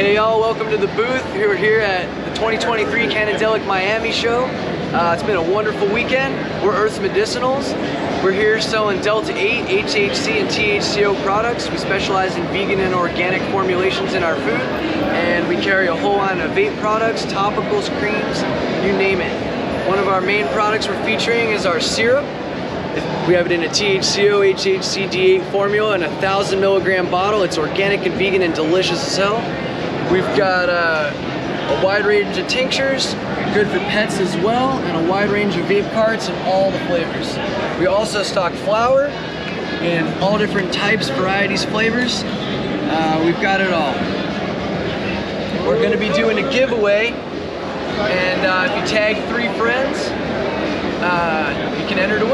Hey y'all, welcome to the booth. We're here at the 2023 Cannadelic Miami show. Uh, it's been a wonderful weekend. We're Earth's Medicinals. We're here selling Delta 8, HHC, and THCO products. We specialize in vegan and organic formulations in our food. And we carry a whole line of vape products, topicals, creams, you name it. One of our main products we're featuring is our syrup. We have it in a THCO, HHC, D8 formula in a 1,000 milligram bottle. It's organic and vegan and delicious as hell. We've got uh, a wide range of tinctures, good for pets as well, and a wide range of vape carts and all the flavors. We also stock flower in all different types, varieties, flavors. Uh, we've got it all. We're going to be doing a giveaway, and uh, if you tag three friends, uh, you can enter to.